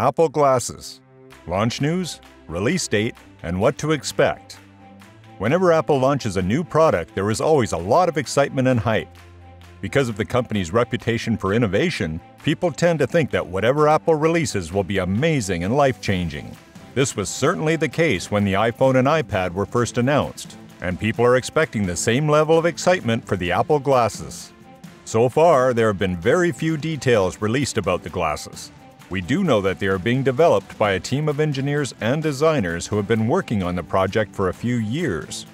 Apple Glasses Launch news, release date, and what to expect. Whenever Apple launches a new product, there is always a lot of excitement and hype. Because of the company's reputation for innovation, people tend to think that whatever Apple releases will be amazing and life changing. This was certainly the case when the iPhone and iPad were first announced, and people are expecting the same level of excitement for the Apple glasses. So far, there have been very few details released about the glasses. We do know that they are being developed by a team of engineers and designers who have been working on the project for a few years.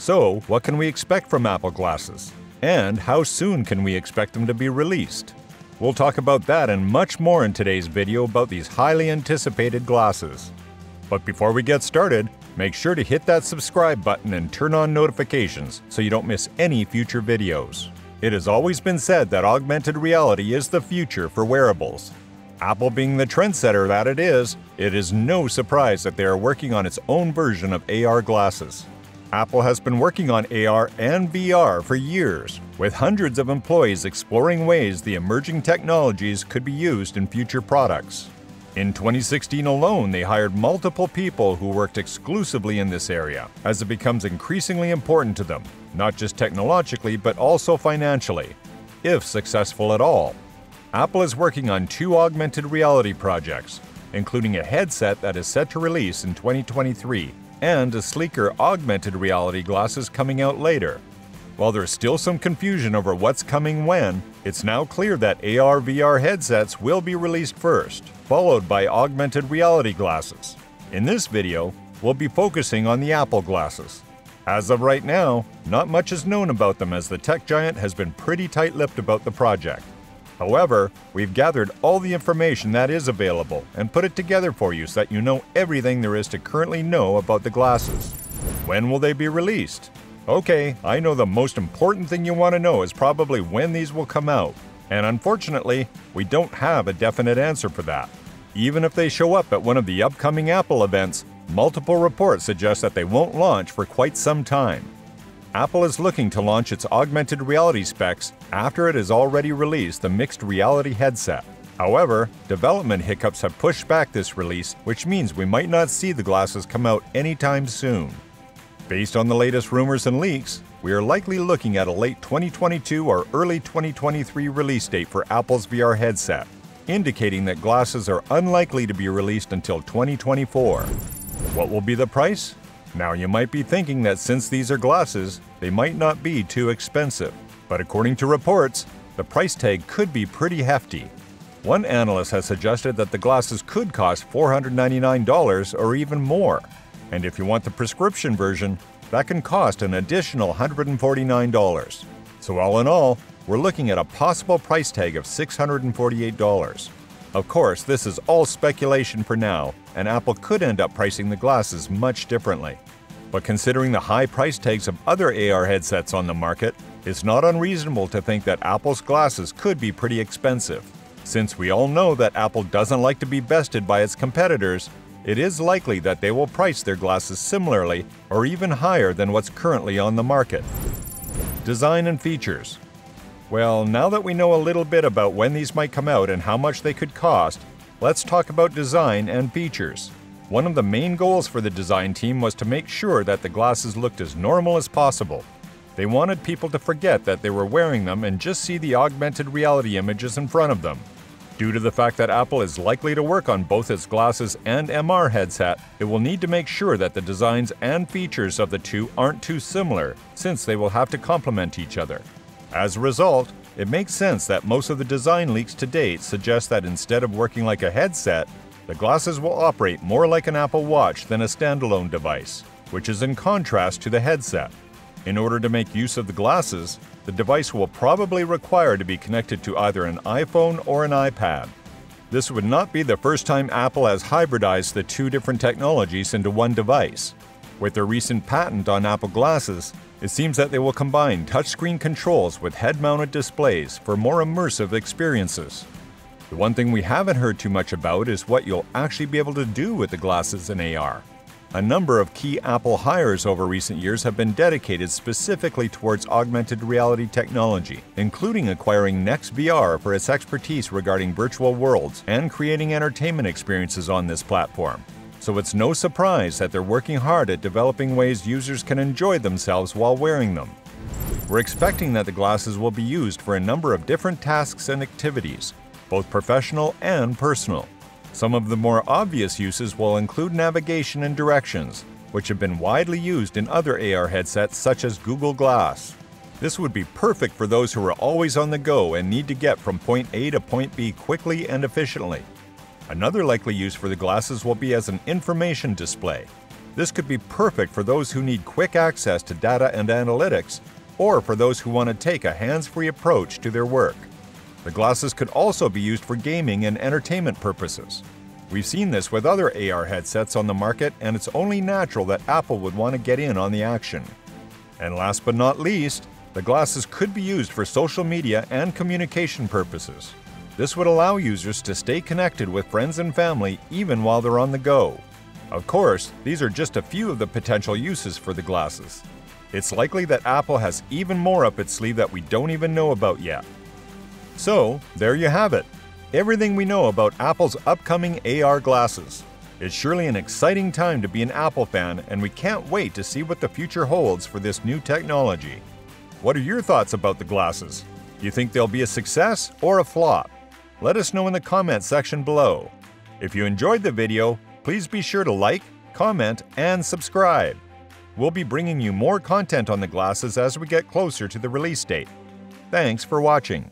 So, what can we expect from Apple glasses? And how soon can we expect them to be released? We'll talk about that and much more in today's video about these highly anticipated glasses. But before we get started, make sure to hit that subscribe button and turn on notifications so you don't miss any future videos. It has always been said that augmented reality is the future for wearables. Apple being the trendsetter that it is, it is no surprise that they are working on its own version of AR glasses. Apple has been working on AR and VR for years, with hundreds of employees exploring ways the emerging technologies could be used in future products. In 2016 alone, they hired multiple people who worked exclusively in this area, as it becomes increasingly important to them, not just technologically but also financially, if successful at all. Apple is working on two augmented reality projects, including a headset that is set to release in 2023 and a sleeker augmented reality glasses coming out later. While there's still some confusion over what's coming when, it's now clear that AR VR headsets will be released first, followed by augmented reality glasses. In this video, we'll be focusing on the Apple glasses. As of right now, not much is known about them as the tech giant has been pretty tight-lipped about the project. However, we've gathered all the information that is available and put it together for you so that you know everything there is to currently know about the glasses. When will they be released? Okay, I know the most important thing you want to know is probably when these will come out, and unfortunately, we don't have a definite answer for that. Even if they show up at one of the upcoming Apple events, multiple reports suggest that they won't launch for quite some time. Apple is looking to launch its augmented reality specs after it has already released the mixed reality headset. However, development hiccups have pushed back this release, which means we might not see the glasses come out anytime soon. Based on the latest rumors and leaks, we are likely looking at a late 2022 or early 2023 release date for Apple's VR headset, indicating that glasses are unlikely to be released until 2024. What will be the price? Now you might be thinking that since these are glasses, they might not be too expensive. But according to reports, the price tag could be pretty hefty. One analyst has suggested that the glasses could cost $499 or even more. And if you want the prescription version, that can cost an additional $149. So all in all, we're looking at a possible price tag of $648. Of course, this is all speculation for now, and Apple could end up pricing the glasses much differently. But considering the high price tags of other AR headsets on the market, it's not unreasonable to think that Apple's glasses could be pretty expensive. Since we all know that Apple doesn't like to be bested by its competitors, it is likely that they will price their glasses similarly or even higher than what's currently on the market. Design and features. Well, now that we know a little bit about when these might come out and how much they could cost, let's talk about design and features. One of the main goals for the design team was to make sure that the glasses looked as normal as possible. They wanted people to forget that they were wearing them and just see the augmented reality images in front of them. Due to the fact that Apple is likely to work on both its glasses and MR headset, it will need to make sure that the designs and features of the two aren't too similar, since they will have to complement each other. As a result, it makes sense that most of the design leaks to date suggest that instead of working like a headset, the glasses will operate more like an Apple Watch than a standalone device, which is in contrast to the headset. In order to make use of the glasses, the device will probably require to be connected to either an iPhone or an iPad. This would not be the first time Apple has hybridized the two different technologies into one device. With their recent patent on Apple Glasses, it seems that they will combine touchscreen controls with head mounted displays for more immersive experiences. The one thing we haven't heard too much about is what you'll actually be able to do with the glasses in AR. A number of key Apple hires over recent years have been dedicated specifically towards augmented reality technology, including acquiring NextVR for its expertise regarding virtual worlds and creating entertainment experiences on this platform. So it's no surprise that they're working hard at developing ways users can enjoy themselves while wearing them. We're expecting that the glasses will be used for a number of different tasks and activities, both professional and personal. Some of the more obvious uses will include navigation and directions, which have been widely used in other AR headsets such as Google Glass. This would be perfect for those who are always on the go and need to get from point A to point B quickly and efficiently. Another likely use for the glasses will be as an information display. This could be perfect for those who need quick access to data and analytics, or for those who want to take a hands-free approach to their work. The glasses could also be used for gaming and entertainment purposes. We've seen this with other AR headsets on the market, and it's only natural that Apple would want to get in on the action. And last but not least, the glasses could be used for social media and communication purposes. This would allow users to stay connected with friends and family even while they're on the go. Of course, these are just a few of the potential uses for the glasses. It's likely that Apple has even more up its sleeve that we don't even know about yet. So, there you have it. Everything we know about Apple's upcoming AR glasses. It's surely an exciting time to be an Apple fan, and we can't wait to see what the future holds for this new technology. What are your thoughts about the glasses? Do you think they'll be a success or a flop? Let us know in the comment section below. If you enjoyed the video, please be sure to like, comment, and subscribe. We'll be bringing you more content on the glasses as we get closer to the release date. Thanks for watching.